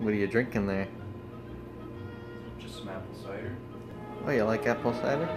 What are you drinking there? Just some apple cider. Oh, you like apple cider?